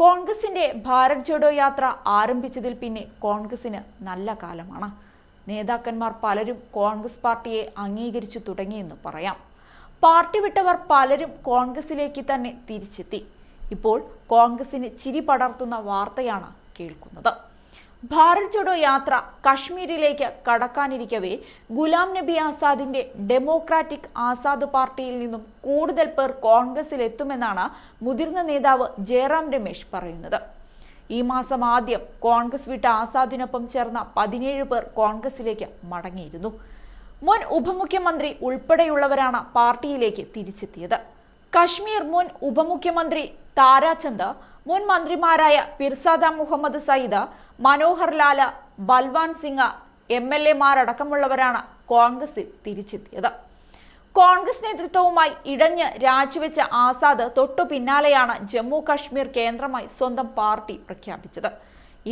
കോൺഗ്രസിന്റെ ഭാരത് ജോഡോ യാത്ര ആരംഭിച്ചതിൽ പിന്നെ കോൺഗ്രസിന് നല്ല കാലമാണ്. നേതാക്കന്മാർ പലരും കോൺഗ്രസ് പാർട്ടിയെ അംഗീകരിച്ചു തുടങ്ങിയെന്ന് പറയാം. പാർട്ടി വിട്ടവർ പലരും കോൺഗ്രസിലേക്ക് തന്നെ തിരിച്ചെത്തി. ഇപ്പോൾ കോൺഗ്രസിന് ചിരി പടർത്തുന്ന വാർത്തയാണ് കേൾക്കുന്നത്. ഭാരത് ജോഡോ യാത്ര കശ്മീരിലേക്ക് കടക്കാനിരിക്കവേ ഗുലാം നബി ആസാദിന്റെ ഡെമോക്രാറ്റിക് ആസാദ് പാർട്ടിയിൽ നിന്നും കൂടുതൽ പേർ കോൺഗ്രസിൽ എത്തുമെന്നാണ് മുതിർന്ന നേതാവ് ജയറാം രമേശ് പറയുന്നത്. ഈ മാസം ആദ്യം കോൺഗ്രസ് വിട്ട ആസാദിനൊപ്പം ചേർന്ന പതിനേഴ് പേർ കോൺഗ്രസിലേക്ക് മടങ്ങിയിരുന്നു. മുൻ ഉപമുഖ്യമന്ത്രി ഉൾപ്പെടെയുള്ളവരാണ് പാർട്ടിയിലേക്ക് തിരിച്ചെത്തിയത്. കശ്മീർ മുൻ ഉപമുഖ്യമന്ത്രി താരാചന്ദ് മുൻ മന്ത്രിമാരായ പിർസാദ മുഹമ്മദ് സയ്യിദ് മനോഹർ ലാൽ ബൽവാൻ സിംഗ് എം എൽ എമാരടക്കമുള്ളവരാണ് കോൺഗ്രസിൽ തിരിച്ചെത്തിയത്. കോൺഗ്രസ് നേതൃത്വവുമായി ഇടഞ്ഞ് രാജിവെച്ച ആസാദ് തൊട്ടു പിന്നാലെയാണ് ജമ്മു കാശ്മീർ കേന്ദ്രമായി സ്വന്തം പാർട്ടി പ്രഖ്യാപിച്ചത്.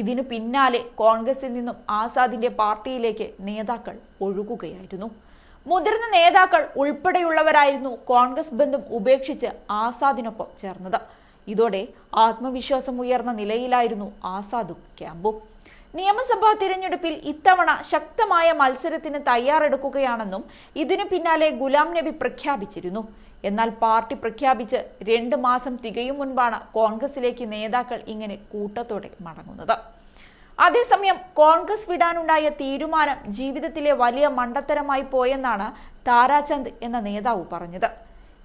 ഇതിനു പിന്നാലെ കോൺഗ്രസിൽ നിന്നും ആസാദിന്റെ പാർട്ടിയിലേക്ക് നേതാക്കൾ ഒഴുകുകയായിരുന്നു. മുതിർന്ന നേതാക്കൾ ഉൾപ്പെടെയുള്ളവരായിരുന്നു കോൺഗ്രസ് ബന്ധം ഉപേക്ഷിച്ച് ആസാദിനൊപ്പം ചേർന്നത്. ഇതോടെ ആത്മവിശ്വാസം ഉയർന്ന നിലയിലായിരുന്നു ആസാദും ക്യാമ്പും. നിയമസഭാ തിരഞ്ഞെടുപ്പിൽ ഇത്തവണ ശക്തമായ മത്സരത്തിന് തയ്യാറെടുക്കുകയാണെന്നും ഇതിനു പിന്നാലെ ഗുലാം നബി പ്രഖ്യാപിച്ചിരുന്നു. എന്നാൽ പാർട്ടി പ്രഖ്യാപിച്ച് രണ്ട് മാസം തികയും മുൻപാണ് കോൺഗ്രസിലേക്ക് നേതാക്കൾ ഇങ്ങനെ കൂട്ടത്തോടെ മടങ്ങുന്നത്. അതേസമയം കോൺഗ്രസ് വിടാനുണ്ടായ തീരുമാനം ജീവിതത്തിലെ വലിയ മണ്ടത്തരമായി പോയെന്നാണ് താരാചന്ദ് എന്ന നേതാവ് പറഞ്ഞത്.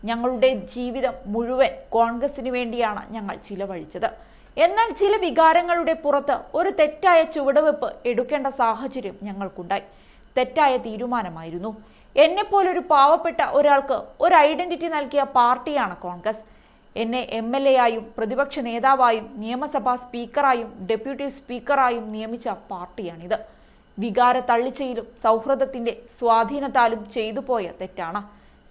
ഞങ്ങളുടെ ജീവിതം മുഴുവൻ കോൺഗ്രസിന് വേണ്ടിയാണ് ഞങ്ങൾ ചിലവഴിച്ചത്. എന്നാൽ ചില വികാരങ്ങളുടെ പുറത്ത് ഒരു തെറ്റായ ചുവടുവെപ്പ് എടുക്കേണ്ട സാഹചര്യം ഞങ്ങൾക്കുണ്ടായി. തെറ്റായ തീരുമാനമായിരുന്നു. എന്നെപ്പോലൊരു പാവപ്പെട്ട ഒരാൾക്ക് ഒരു ഐഡന്റിറ്റി നൽകിയ പാർട്ടിയാണ് കോൺഗ്രസ്. എന്നെ എം എൽ എ ആയും പ്രതിപക്ഷ നേതാവായും നിയമസഭാ സ്പീക്കറായും ഡെപ്യൂട്ടി സ്പീക്കറായും നിയമിച്ച പാർട്ടിയാണിത്. വികാര തള്ളിച്ചയിലും സൗഹൃദത്തിന്റെ സ്വാധീനത്താലും ചെയ്തു പോയ തെറ്റാണ്.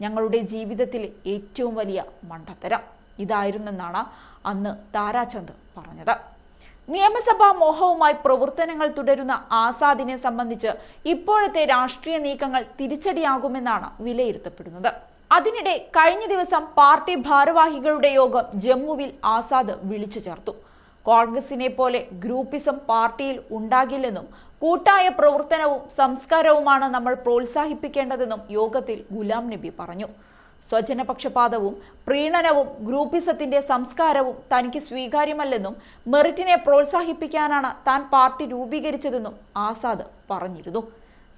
ഞങ്ങളുടെ ജീവിതത്തിലെ ഏറ്റവും വലിയ മണ്ടത്തരം ഇതായിരുന്നെന്നാണ് അന്ന് താരാചന്ദ് പറഞ്ഞത്. നിയമസഭാ മോഹവുമായി പ്രവർത്തനങ്ങൾ തുടരുന്ന ആസാദിനെ സംബന്ധിച്ച് ഇപ്പോഴത്തെ രാഷ്ട്രീയ നീക്കങ്ങൾ തിരിച്ചടിയാകുമെന്നാണ് വിലയിരുത്തപ്പെടുന്നത്. അതിനിടെ കഴിഞ്ഞ ദിവസം പാർട്ടി ഭാരവാഹികളുടെ യോഗം ജമ്മുവിൽ ആസാദ് വിളിച്ചു ചേർത്തു. കോൺഗ്രസിനെ പോലെ ഗ്രൂപ്പിസം പാർട്ടിയിൽ ഉണ്ടാകില്ലെന്നും കൂട്ടായ പ്രവർത്തനവും സംസ്കാരവുമാണ് നമ്മൾ പ്രോത്സാഹിപ്പിക്കേണ്ടതെന്നും യോഗത്തിൽ ഗുലാം നബി പറഞ്ഞു. സ്വജനപക്ഷപാതവും പ്രീണനവും ഗ്രൂപ്പിസത്തിന്റെ സംസ്കാരവും തനിക്ക് സ്വീകാര്യമല്ലെന്നും മെറിറ്റിനെ പ്രോത്സാഹിപ്പിക്കാനാണ് താൻ പാർട്ടി രൂപീകരിച്ചതെന്നും ആസാദ് പറഞ്ഞിരുന്നു.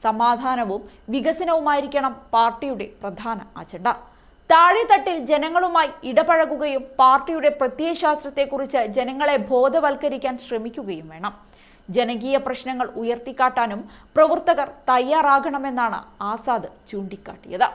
സമാധാനവും വികസനവുമായിരിക്കണം പാർട്ടിയുടെ പ്രധാന അജണ്ട. താഴെത്തട്ടിൽ ജനങ്ങളുമായി ഇടപഴകുകയും പാർട്ടിയുടെ പ്രത്യയശാസ്ത്രത്തെക്കുറിച്ച് ജനങ്ങളെ ബോധവൽക്കരിക്കാൻ ശ്രമിക്കുകയും വേണം. ജനകീയ പ്രശ്നങ്ങൾ ഉയർത്തിക്കാട്ടാനും പ്രവർത്തകർ തയ്യാറാകണമെന്നാണ് ആസാദ് ചൂണ്ടിക്കാട്ടിയത്.